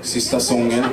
Sista sången.